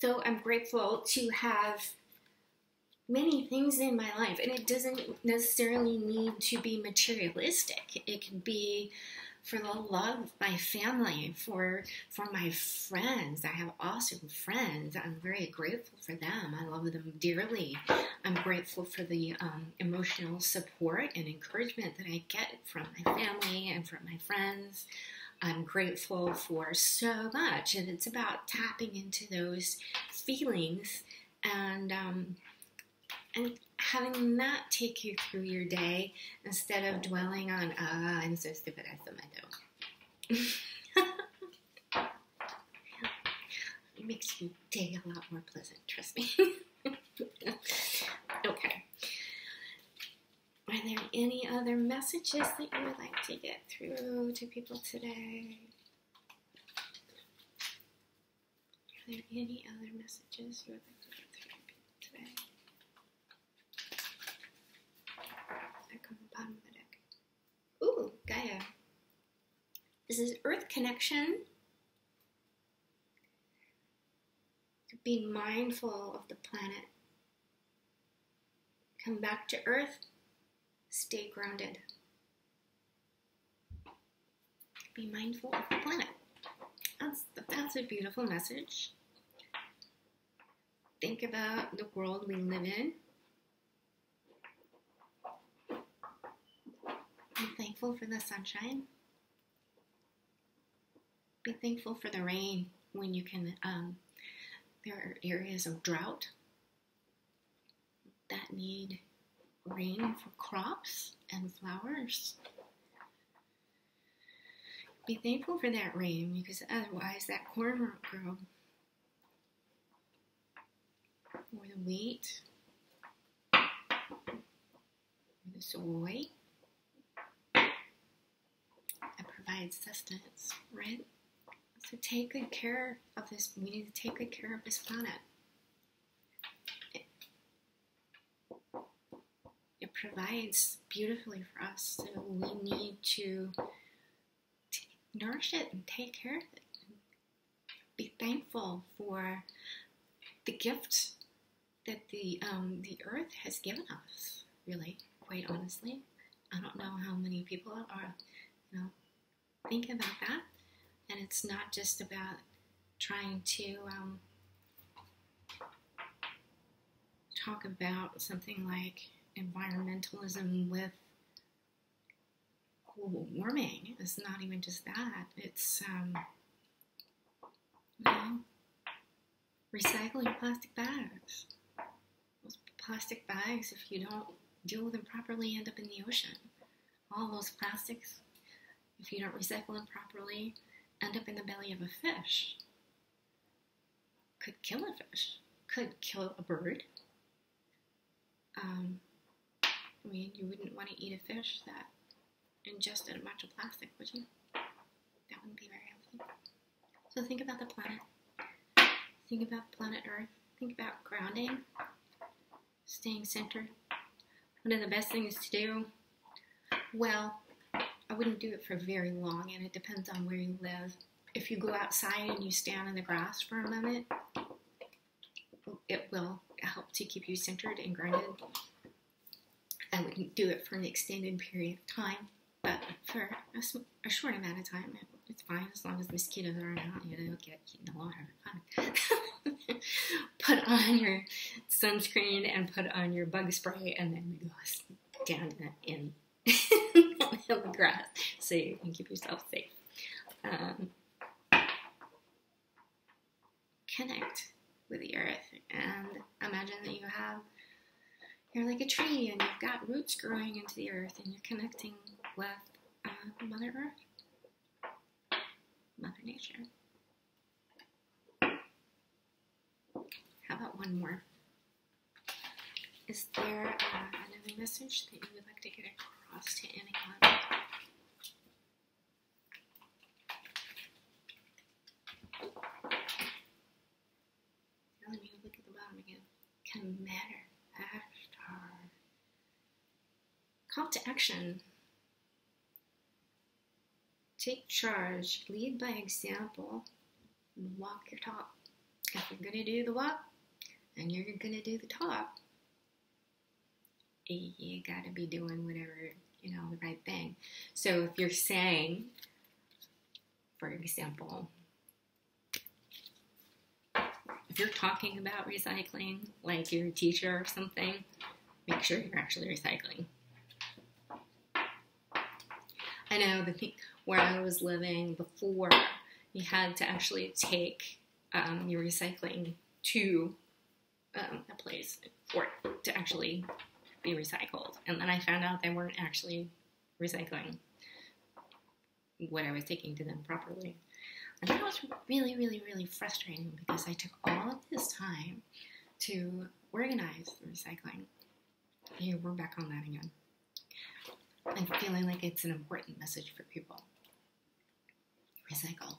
So I'm grateful to have many things in my life, and it doesn't necessarily need to be materialistic. It can be for the love of my family, for for my friends. I have awesome friends. I'm very grateful for them. I love them dearly. I'm grateful for the um, emotional support and encouragement that I get from my family and from my friends. I'm grateful for so much, and it's about tapping into those feelings and um, and having that take you through your day instead of dwelling on, ah, I'm so stupid, I still my dough. it makes your day a lot more pleasant, trust me. okay. Are there any other messages that you would like to get through to people today? Are there any other messages you would like to get through to people today? Back on the bottom of the deck. Ooh, Gaia. This is Earth Connection. Be mindful of the planet. Come back to Earth. Stay grounded. Be mindful of the planet. That's, that's a beautiful message. Think about the world we live in. Be thankful for the sunshine. Be thankful for the rain when you can. Um, there are areas of drought that need rain for crops and flowers. Be thankful for that rain because otherwise that corn won't grow. Or the wheat, or the soy that provides sustenance, right? So take good care of this. We need to take good care of this planet. Provides beautifully for us, so we need to, nourish it and take care of it. Be thankful for the gift that the um, the earth has given us. Really, quite honestly, I don't know how many people are, you know, thinking about that. And it's not just about trying to um, talk about something like environmentalism with global warming. It's not even just that. It's um, you know, recycling plastic bags. Those plastic bags, if you don't deal with them properly, end up in the ocean. All those plastics, if you don't recycle them properly, end up in the belly of a fish. Could kill a fish. Could kill a bird. Um, I mean, you wouldn't want to eat a fish that ingested a bunch of plastic, would you? That wouldn't be very healthy. So think about the planet. Think about planet Earth. Think about grounding, staying centered. One of the best things to do, well, I wouldn't do it for very long, and it depends on where you live. If you go outside and you stand in the grass for a moment, it will help to keep you centered and grounded. I wouldn't do it for an extended period of time, but for a, a short amount of time, it's fine as long as mosquitoes aren't out. You don't get eaten alive. Put on your sunscreen and put on your bug spray, and then go down in in the grass so you can keep yourself safe. Um, connect with the earth and imagine that you have you're like a tree and you've got roots growing into the earth and you're connecting with uh, Mother Earth, Mother Nature. How about one more? Is there uh, another message that you would like to get across to anyone? let me look at the bottom again. Commander Ashtar. Call to action. Take charge, lead by example, and walk your talk. If you're gonna do the walk and you're gonna do the talk, you gotta be doing whatever, you know, the right thing. So if you're saying, for example, if you're talking about recycling, like you're a teacher or something, make sure you're actually recycling. I know the thing where I was living before, you had to actually take um, your recycling to um, a place for it to actually be recycled. And then I found out they weren't actually recycling what I was taking to them properly. And that was really, really, really frustrating because I took all of this time to organize the recycling. Here, we're back on that again. I'm feeling like it's an important message for people. Recycle.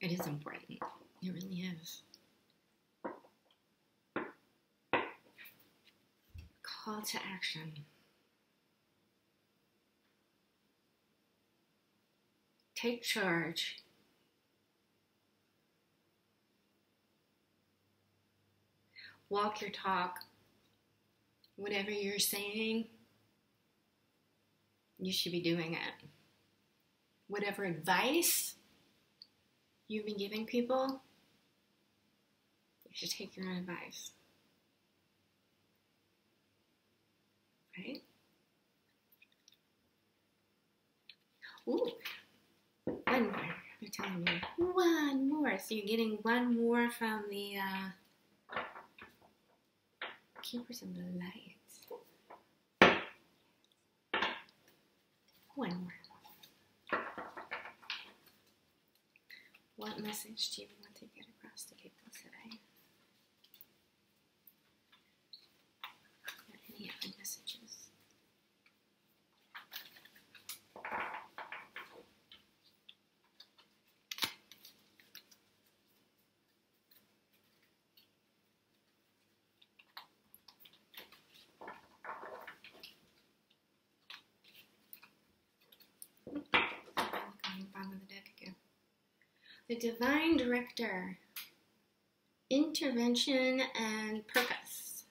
It is important. It really is. Call to action. Take charge. Walk your talk. Whatever you're saying, you should be doing it. Whatever advice you've been giving people, you should take your own advice. Right? Ooh, one more. They're telling me one more. So you're getting one more from the uh, Keepers of the Light. One more. What message do you want to get across to people today? Any other messages? Going bottom of the deck again. The divine director, intervention and purpose.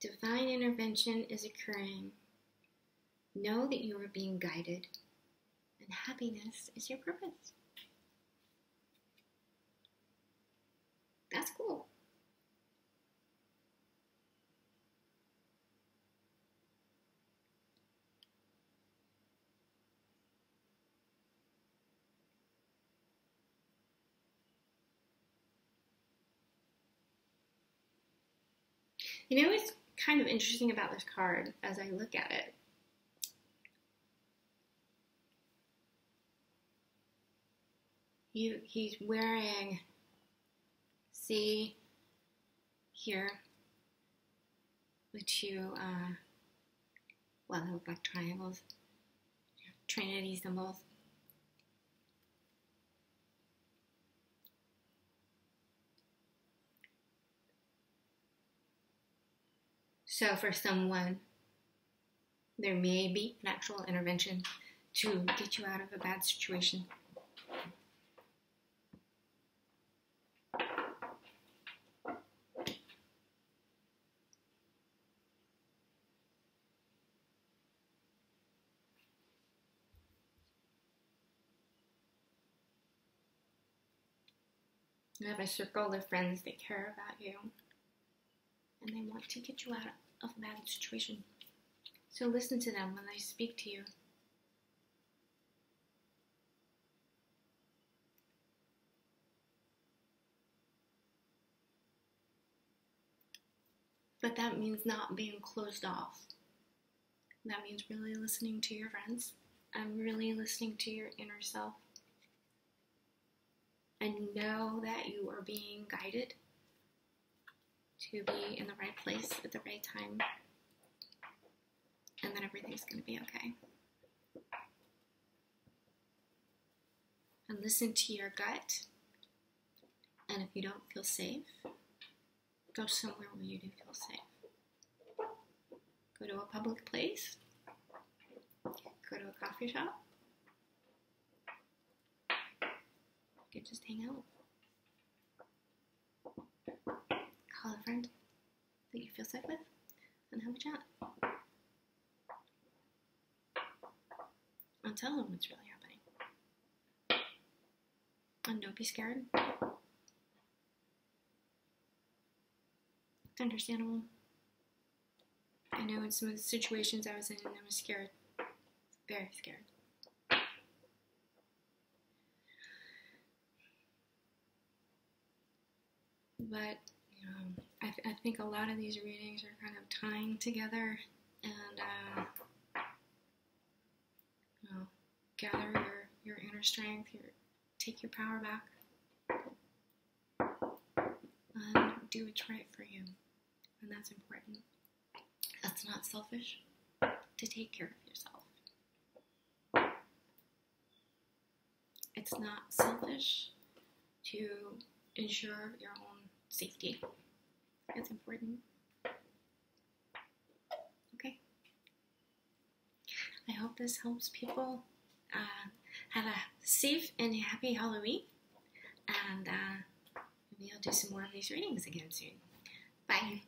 Divine intervention is occurring. Know that you are being guided, and happiness is your purpose. That's cool. You know what's kind of interesting about this card as I look at it? You, he's wearing, see here, the two, uh, well, they look like triangles, Trinity symbols. So, for someone, there may be an actual intervention to get you out of a bad situation. You have a circle of friends that care about you and they want to get you out of a bad situation. So listen to them when they speak to you. But that means not being closed off. That means really listening to your friends and really listening to your inner self. And know that you are being guided to be in the right place at the right time and then everything's going to be okay. And listen to your gut. And if you don't feel safe, go somewhere where you do feel safe. Go to a public place, go to a coffee shop, you just hang out. Call a friend that you feel safe with and have a chat. And tell them what's really happening. And don't be scared. It's understandable. I know in some of the situations I was in, I was scared. Very scared. But know, I, th- I think a lot of these readings are kind of tying together and uh, you know, gather your, your inner strength, your take your power back, and do what's right for you, and that's important. That's not selfish to take care of yourself. It's not selfish to ensure your own safety. It's important. Okay. I hope this helps people uh, have a safe and happy Halloween. And uh, maybe I'll do some more of these readings again soon. Bye.